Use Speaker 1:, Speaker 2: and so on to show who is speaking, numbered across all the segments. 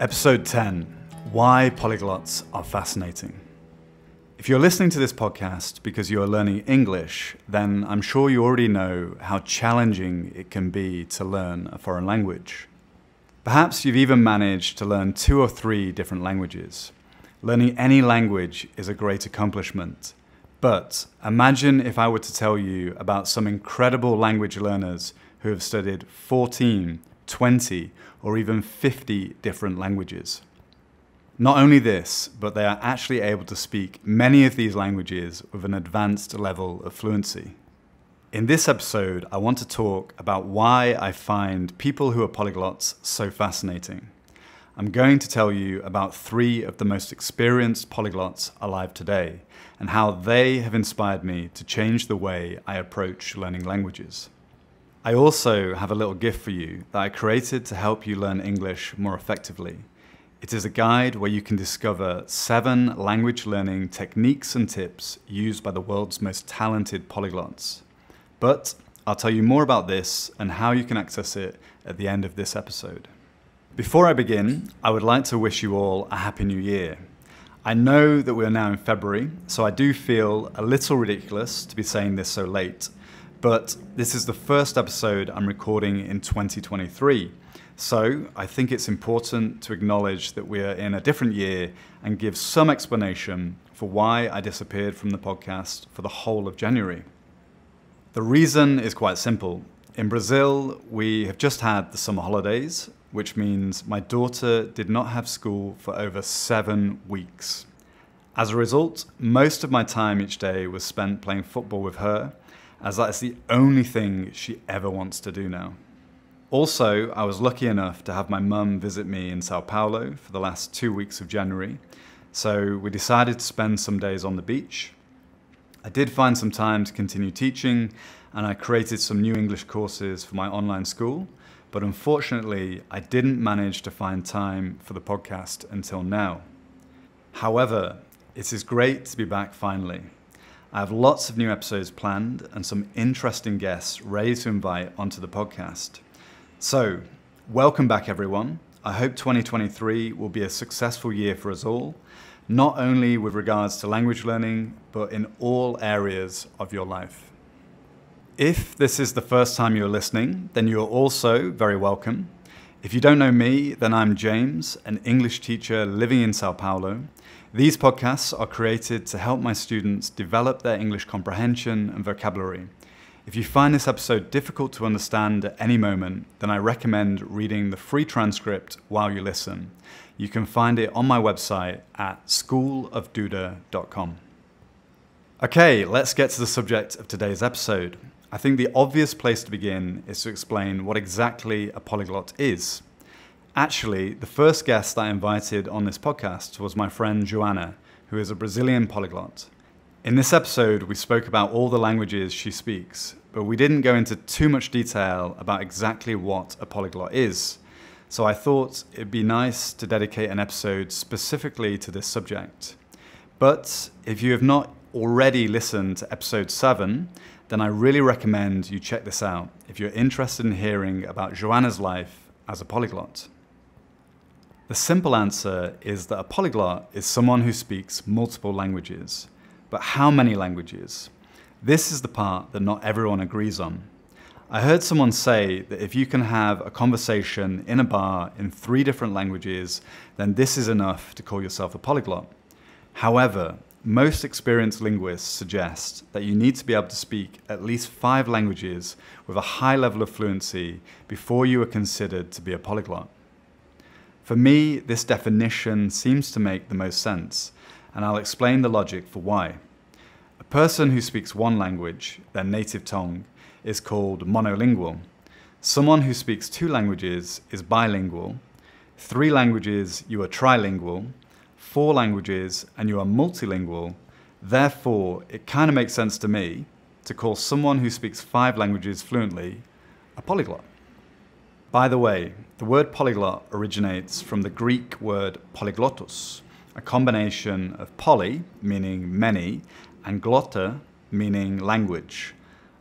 Speaker 1: Episode 10 Why Polyglots Are Fascinating. If you're listening to this podcast because you are learning English, then I'm sure you already know how challenging it can be to learn a foreign language. Perhaps you've even managed to learn two or three different languages. Learning any language is a great accomplishment. But imagine if I were to tell you about some incredible language learners who have studied 14, 20, or even 50 different languages. Not only this, but they are actually able to speak many of these languages with an advanced level of fluency. In this episode, I want to talk about why I find people who are polyglots so fascinating. I'm going to tell you about three of the most experienced polyglots alive today and how they have inspired me to change the way I approach learning languages. I also have a little gift for you that I created to help you learn English more effectively. It is a guide where you can discover seven language learning techniques and tips used by the world's most talented polyglots. But I'll tell you more about this and how you can access it at the end of this episode. Before I begin, I would like to wish you all a Happy New Year. I know that we are now in February, so I do feel a little ridiculous to be saying this so late but this is the first episode I'm recording in 2023. So I think it's important to acknowledge that we are in a different year and give some explanation for why I disappeared from the podcast for the whole of January. The reason is quite simple. In Brazil, we have just had the summer holidays, which means my daughter did not have school for over seven weeks. As a result, most of my time each day was spent playing football with her as that is the only thing she ever wants to do now. Also, I was lucky enough to have my mum visit me in Sao Paulo for the last two weeks of January, so we decided to spend some days on the beach. I did find some time to continue teaching, and I created some new English courses for my online school, but unfortunately, I didn't manage to find time for the podcast until now. However, it is great to be back finally. I have lots of new episodes planned and some interesting guests ready to invite onto the podcast. So, welcome back, everyone. I hope 2023 will be a successful year for us all, not only with regards to language learning, but in all areas of your life. If this is the first time you're listening, then you're also very welcome. If you don't know me, then I'm James, an English teacher living in Sao Paulo these podcasts are created to help my students develop their English comprehension and vocabulary. If you find this episode difficult to understand at any moment, then I recommend reading the free transcript while you listen. You can find it on my website at schoolofduda.com. Okay, let's get to the subject of today's episode. I think the obvious place to begin is to explain what exactly a polyglot is. Actually, the first guest I invited on this podcast was my friend Joanna, who is a Brazilian polyglot. In this episode, we spoke about all the languages she speaks, but we didn't go into too much detail about exactly what a polyglot is. So I thought it'd be nice to dedicate an episode specifically to this subject. But if you have not already listened to episode 7, then I really recommend you check this out if you're interested in hearing about Joanna's life as a polyglot. The simple answer is that a polyglot is someone who speaks multiple languages. But how many languages? This is the part that not everyone agrees on. I heard someone say that if you can have a conversation in a bar in three different languages, then this is enough to call yourself a polyglot. However, most experienced linguists suggest that you need to be able to speak at least five languages with a high level of fluency before you are considered to be a polyglot. For me, this definition seems to make the most sense, and I'll explain the logic for why. A person who speaks one language, their native tongue, is called monolingual. Someone who speaks two languages is bilingual. Three languages, you are trilingual. Four languages, and you are multilingual. Therefore, it kind of makes sense to me to call someone who speaks five languages fluently a polyglot. By the way, the word polyglot originates from the Greek word polyglottos, a combination of poly, meaning many, and glotta, meaning language.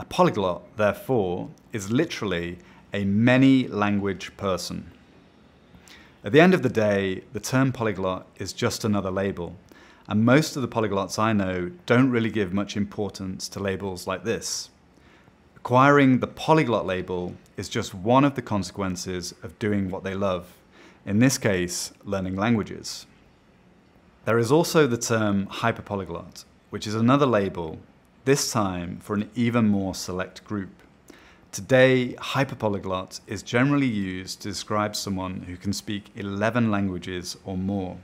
Speaker 1: A polyglot, therefore, is literally a many language person. At the end of the day, the term polyglot is just another label, and most of the polyglots I know don't really give much importance to labels like this. Acquiring the polyglot label is just one of the consequences of doing what they love, in this case, learning languages. There is also the term hyperpolyglot, which is another label, this time for an even more select group. Today, hyperpolyglot is generally used to describe someone who can speak 11 languages or more.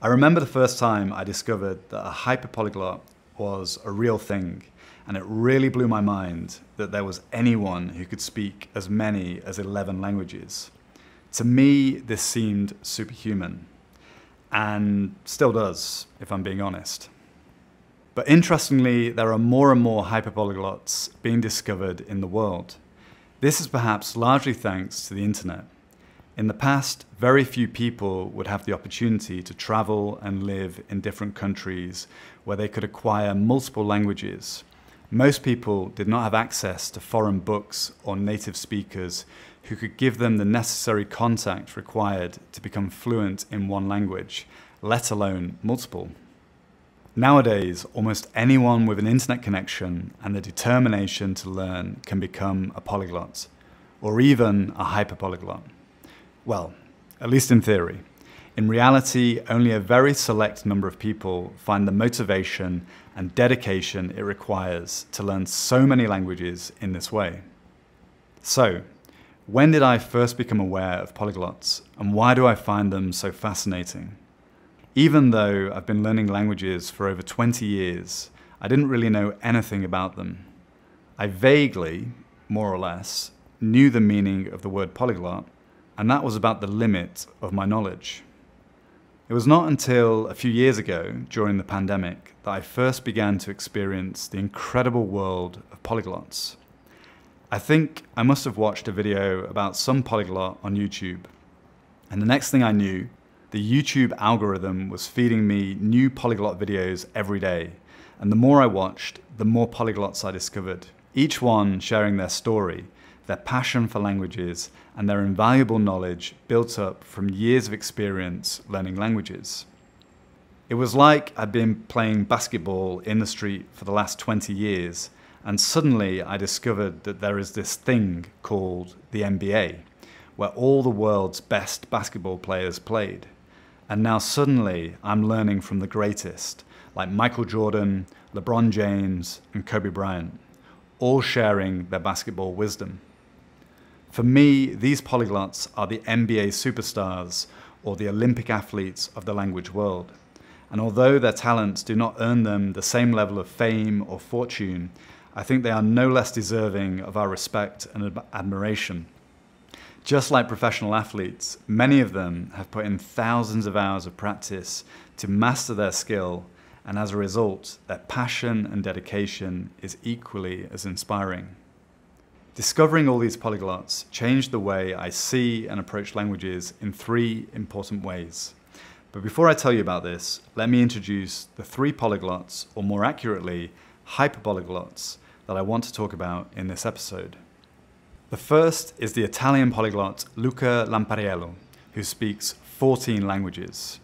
Speaker 1: I remember the first time I discovered that a hyperpolyglot was a real thing, and it really blew my mind that there was anyone who could speak as many as 11 languages. To me, this seemed superhuman, and still does, if I'm being honest. But interestingly, there are more and more hyperpolyglots being discovered in the world. This is perhaps largely thanks to the internet. In the past, very few people would have the opportunity to travel and live in different countries where they could acquire multiple languages. Most people did not have access to foreign books or native speakers who could give them the necessary contact required to become fluent in one language, let alone multiple. Nowadays, almost anyone with an internet connection and the determination to learn can become a polyglot, or even a hyperpolyglot. Well, at least in theory. In reality, only a very select number of people find the motivation and dedication it requires to learn so many languages in this way. So, when did I first become aware of polyglots, and why do I find them so fascinating? Even though I've been learning languages for over 20 years, I didn't really know anything about them. I vaguely, more or less, knew the meaning of the word polyglot, and that was about the limit of my knowledge. It was not until a few years ago, during the pandemic, that I first began to experience the incredible world of polyglots. I think I must have watched a video about some polyglot on YouTube, and the next thing I knew, the YouTube algorithm was feeding me new polyglot videos every day. And the more I watched, the more polyglots I discovered, each one sharing their story, their passion for languages, and their invaluable knowledge built up from years of experience learning languages. It was like I'd been playing basketball in the street for the last 20 years, and suddenly I discovered that there is this thing called the NBA, where all the world's best basketball players played. And now suddenly I'm learning from the greatest, like Michael Jordan, LeBron James, and Kobe Bryant, all sharing their basketball wisdom. For me, these polyglots are the NBA superstars or the Olympic athletes of the language world. And although their talents do not earn them the same level of fame or fortune, I think they are no less deserving of our respect and admiration. Just like professional athletes, many of them have put in thousands of hours of practice to master their skill, and as a result, their passion and dedication is equally as inspiring. Discovering all these polyglots changed the way I see and approach languages in three important ways. But before I tell you about this, let me introduce the three polyglots, or more accurately, hyperpolyglots, that I want to talk about in this episode. The first is the Italian polyglot Luca Lampariello, who speaks 14 languages.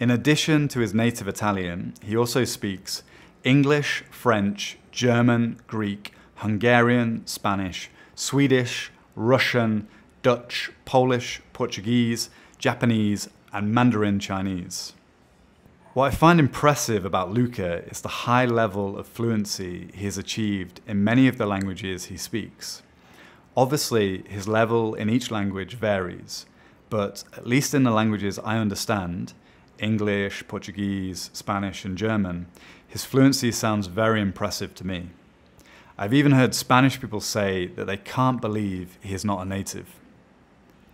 Speaker 1: In addition to his native Italian, he also speaks English, French, German, Greek, Hungarian, Spanish, Swedish, Russian, Dutch, Polish, Portuguese, Japanese, and Mandarin Chinese. What I find impressive about Luca is the high level of fluency he has achieved in many of the languages he speaks. Obviously, his level in each language varies, but at least in the languages I understand, English, Portuguese, Spanish, and German, his fluency sounds very impressive to me. I've even heard Spanish people say that they can't believe he is not a native.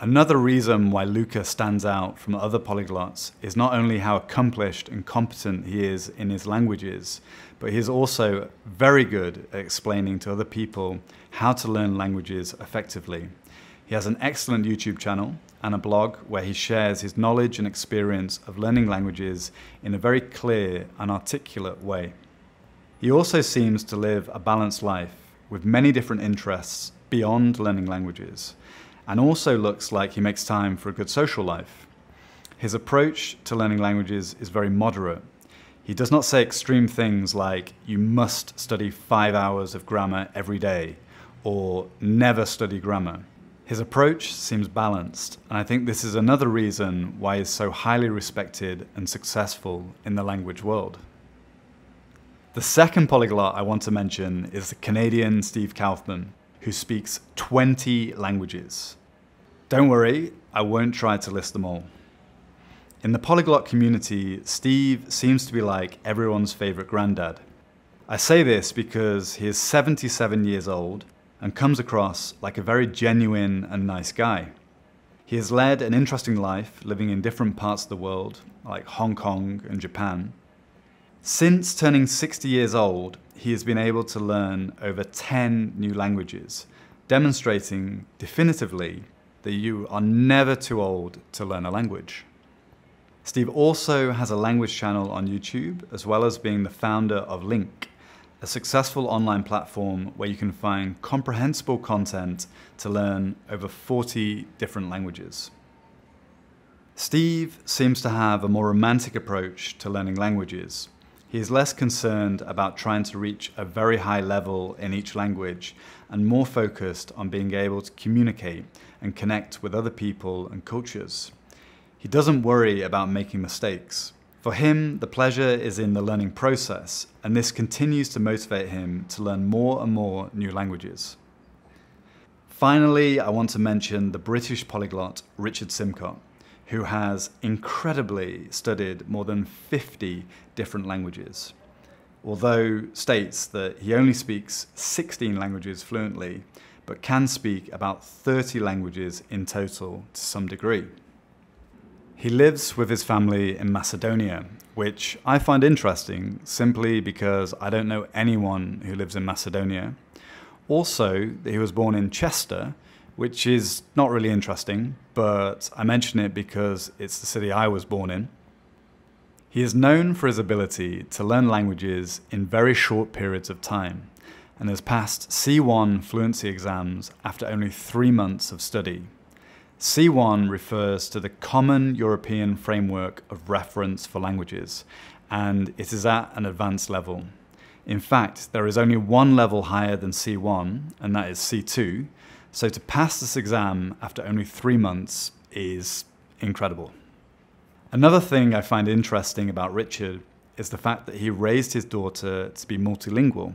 Speaker 1: Another reason why Luca stands out from other polyglots is not only how accomplished and competent he is in his languages, but he is also very good at explaining to other people how to learn languages effectively. He has an excellent YouTube channel and a blog where he shares his knowledge and experience of learning languages in a very clear and articulate way. He also seems to live a balanced life with many different interests beyond learning languages and also looks like he makes time for a good social life. His approach to learning languages is very moderate. He does not say extreme things like, you must study five hours of grammar every day, or never study grammar. His approach seems balanced, and I think this is another reason why he's so highly respected and successful in the language world. The second polyglot I want to mention is the Canadian Steve Kaufmann, who speaks 20 languages. Don't worry, I won't try to list them all. In the polyglot community, Steve seems to be like everyone's favorite granddad. I say this because he is 77 years old and comes across like a very genuine and nice guy. He has led an interesting life living in different parts of the world, like Hong Kong and Japan. Since turning 60 years old, he has been able to learn over 10 new languages, demonstrating definitively that you are never too old to learn a language. Steve also has a language channel on YouTube, as well as being the founder of LingQ, a successful online platform where you can find comprehensible content to learn over 40 different languages. Steve seems to have a more romantic approach to learning languages. He is less concerned about trying to reach a very high level in each language and more focused on being able to communicate and connect with other people and cultures. He doesn't worry about making mistakes. For him, the pleasure is in the learning process, and this continues to motivate him to learn more and more new languages. Finally, I want to mention the British polyglot Richard Simcott, who has incredibly studied more than 50 different languages. Although states that he only speaks 16 languages fluently, but can speak about 30 languages in total to some degree. He lives with his family in Macedonia, which I find interesting simply because I don't know anyone who lives in Macedonia. Also, he was born in Chester, which is not really interesting, but I mention it because it's the city I was born in. He is known for his ability to learn languages in very short periods of time and has passed C1 fluency exams after only three months of study. C1 refers to the Common European Framework of Reference for Languages, and it is at an advanced level. In fact, there is only one level higher than C1, and that is C2, so to pass this exam after only three months is incredible. Another thing I find interesting about Richard is the fact that he raised his daughter to be multilingual.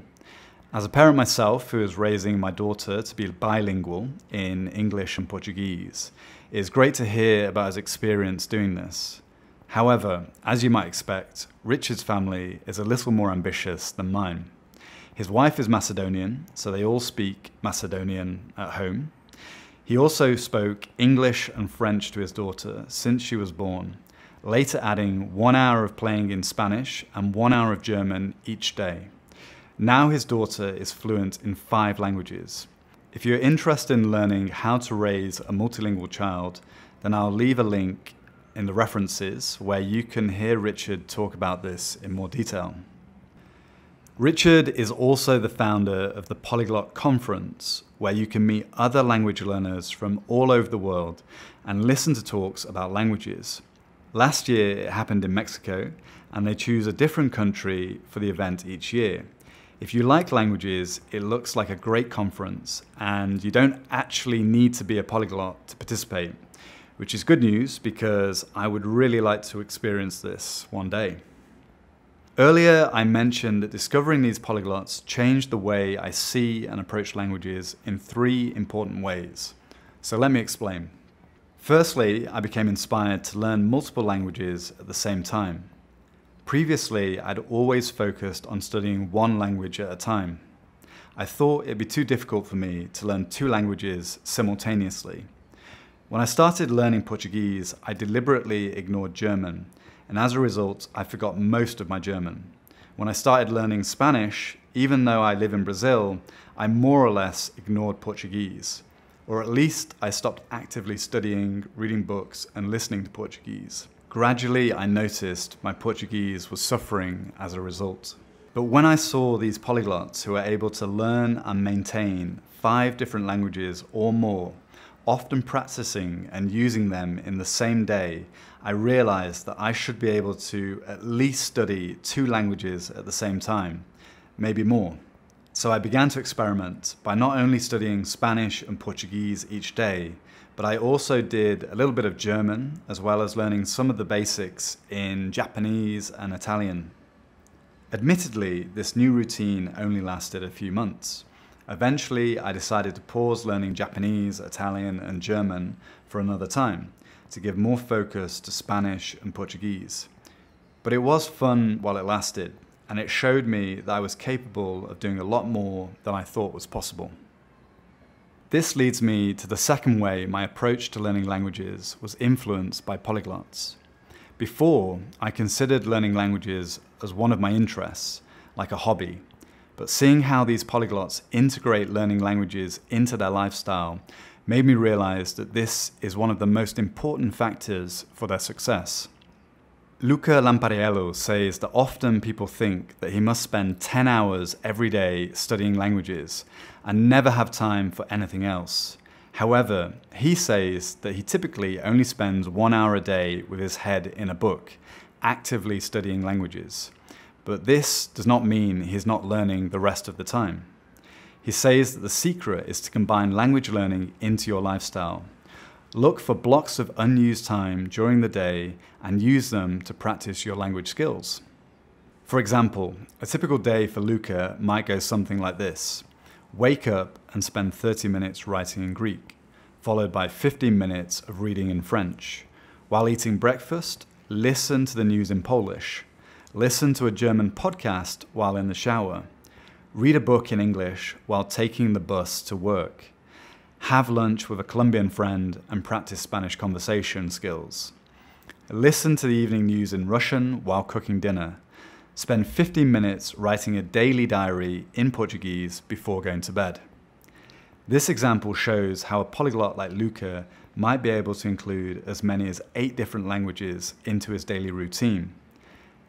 Speaker 1: As a parent myself who is raising my daughter to be bilingual in English and Portuguese, it is great to hear about his experience doing this. However, as you might expect, Richard's family is a little more ambitious than mine. His wife is Macedonian, so they all speak Macedonian at home. He also spoke English and French to his daughter since she was born, later adding one hour of playing in Spanish and one hour of German each day. Now his daughter is fluent in five languages. If you're interested in learning how to raise a multilingual child, then I'll leave a link in the references where you can hear Richard talk about this in more detail. Richard is also the founder of the Polyglot Conference, where you can meet other language learners from all over the world and listen to talks about languages. Last year it happened in Mexico, and they choose a different country for the event each year. If you like languages, it looks like a great conference, and you don't actually need to be a polyglot to participate, which is good news because I would really like to experience this one day. Earlier, I mentioned that discovering these polyglots changed the way I see and approach languages in three important ways. So let me explain. Firstly, I became inspired to learn multiple languages at the same time. Previously, I'd always focused on studying one language at a time. I thought it'd be too difficult for me to learn two languages simultaneously. When I started learning Portuguese, I deliberately ignored German, and as a result, I forgot most of my German. When I started learning Spanish, even though I live in Brazil, I more or less ignored Portuguese. Or at least I stopped actively studying, reading books, and listening to Portuguese. Gradually, I noticed my Portuguese was suffering as a result. But when I saw these polyglots who are able to learn and maintain five different languages or more, often practicing and using them in the same day, I realized that I should be able to at least study two languages at the same time, maybe more. So I began to experiment by not only studying Spanish and Portuguese each day, but I also did a little bit of German as well as learning some of the basics in Japanese and Italian. Admittedly, this new routine only lasted a few months. Eventually, I decided to pause learning Japanese, Italian, and German for another time to give more focus to Spanish and Portuguese. But it was fun while it lasted, and it showed me that I was capable of doing a lot more than I thought was possible. This leads me to the second way my approach to learning languages was influenced by polyglots. Before, I considered learning languages as one of my interests, like a hobby, but seeing how these polyglots integrate learning languages into their lifestyle made me realize that this is one of the most important factors for their success. Luca Lampariello says that often people think that he must spend 10 hours every day studying languages and never have time for anything else. However, he says that he typically only spends one hour a day with his head in a book, actively studying languages. But this does not mean he's not learning the rest of the time. He says that the secret is to combine language learning into your lifestyle. Look for blocks of unused time during the day and use them to practice your language skills. For example, a typical day for Luca might go something like this. Wake up and spend 30 minutes writing in Greek, followed by 15 minutes of reading in French. While eating breakfast, listen to the news in Polish. Listen to a German podcast while in the shower. Read a book in English while taking the bus to work. Have lunch with a Colombian friend and practice Spanish conversation skills. Listen to the evening news in Russian while cooking dinner. Spend 15 minutes writing a daily diary in Portuguese before going to bed. This example shows how a polyglot like Luca might be able to include as many as eight different languages into his daily routine.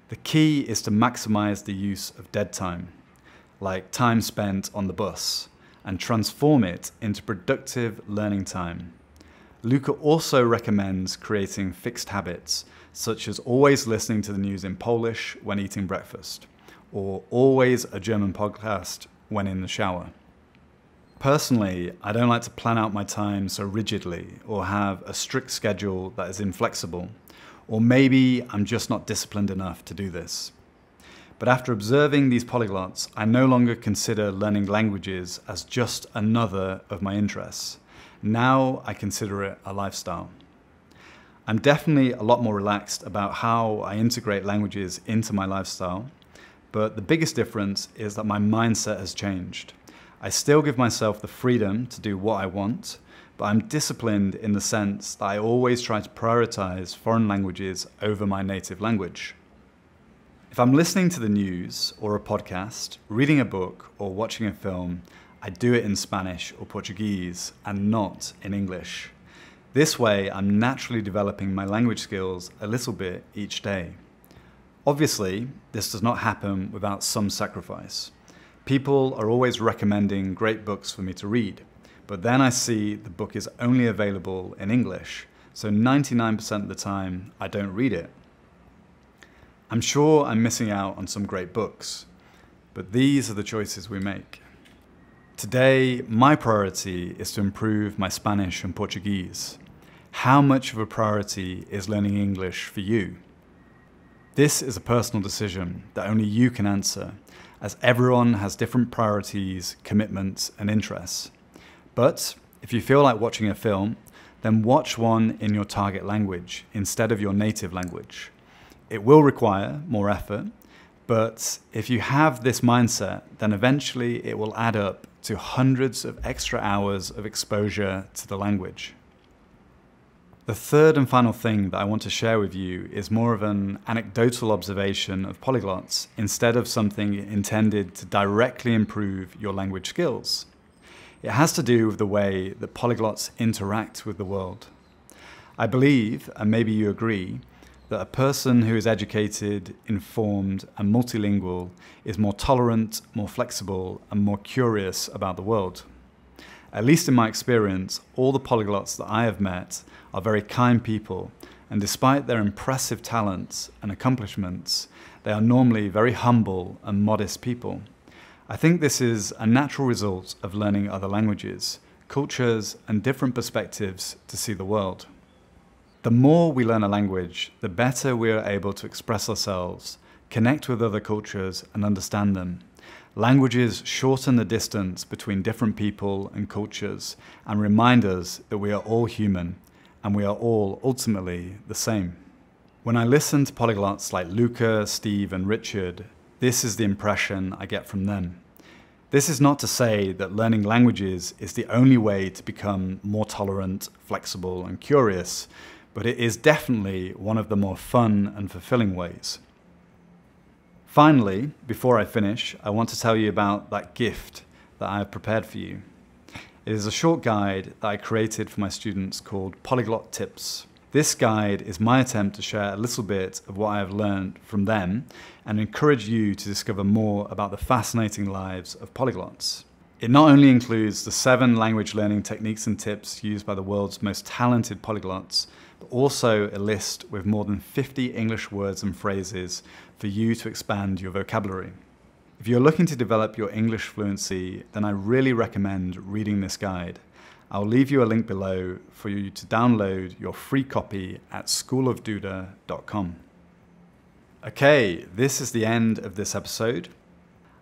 Speaker 1: The key is to maximize the use of dead time, like time spent on the bus, and transform it into productive learning time. Luca also recommends creating fixed habits, such as always listening to the news in Polish when eating breakfast, or always a German podcast when in the shower. Personally, I don't like to plan out my time so rigidly or have a strict schedule that is inflexible. Or maybe I'm just not disciplined enough to do this. But after observing these polyglots, I no longer consider learning languages as just another of my interests. Now I consider it a lifestyle. I'm definitely a lot more relaxed about how I integrate languages into my lifestyle, but the biggest difference is that my mindset has changed. I still give myself the freedom to do what I want, but I'm disciplined in the sense that I always try to prioritize foreign languages over my native language. If I'm listening to the news or a podcast, reading a book, or watching a film, I do it in Spanish or Portuguese and not in English. This way, I'm naturally developing my language skills a little bit each day. Obviously, this does not happen without some sacrifice. People are always recommending great books for me to read, but then I see the book is only available in English, so 99% of the time I don't read it. I'm sure I'm missing out on some great books, but these are the choices we make. Today, my priority is to improve my Spanish and Portuguese. How much of a priority is learning English for you? This is a personal decision that only you can answer, as everyone has different priorities, commitments, and interests. But if you feel like watching a film, then watch one in your target language instead of your native language. It will require more effort, but if you have this mindset, then eventually it will add up to hundreds of extra hours of exposure to the language. The third and final thing that I want to share with you is more of an anecdotal observation of polyglots instead of something intended to directly improve your language skills. It has to do with the way that polyglots interact with the world. I believe, and maybe you agree, that a person who is educated, informed, and multilingual is more tolerant, more flexible, and more curious about the world. At least in my experience, all the polyglots that I have met are very kind people, and despite their impressive talents and accomplishments, they are normally very humble and modest people. I think this is a natural result of learning other languages, cultures, and different perspectives to see the world. The more we learn a language, the better we are able to express ourselves, connect with other cultures, and understand them. Languages shorten the distance between different people and cultures and remind us that we are all human and we are all ultimately the same. When I listen to polyglots like Luca, Steve, and Richard, this is the impression I get from them. This is not to say that learning languages is the only way to become more tolerant, flexible, and curious, but it is definitely one of the more fun and fulfilling ways. Finally, before I finish, I want to tell you about that gift that I have prepared for you. It is a short guide that I created for my students called Polyglot Tips. This guide is my attempt to share a little bit of what I have learned from them and encourage you to discover more about the fascinating lives of polyglots. It not only includes the seven language learning techniques and tips used by the world's most talented polyglots, but also a list with more than 50 English words and phrases for you to expand your vocabulary. If you're looking to develop your English fluency, then I really recommend reading this guide. I'll leave you a link below for you to download your free copy at schoolofduda.com. Okay, this is the end of this episode.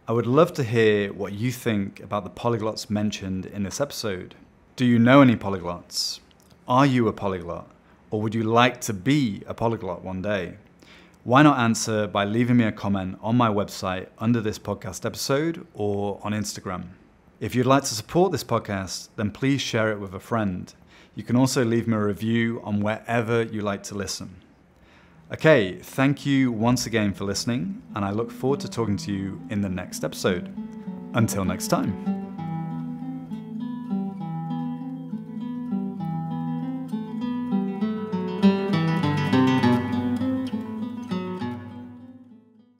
Speaker 1: I would love to hear what you think about the polyglots mentioned in this episode. Do you know any polyglots? Are you a polyglot? Or would you like to be a polyglot one day? Why not answer by leaving me a comment on my website under this podcast episode or on Instagram? If you'd like to support this podcast, then please share it with a friend. You can also leave me a review on wherever you like to listen. Okay, thank you once again for listening, and I look forward to talking to you in the next episode. Until next time.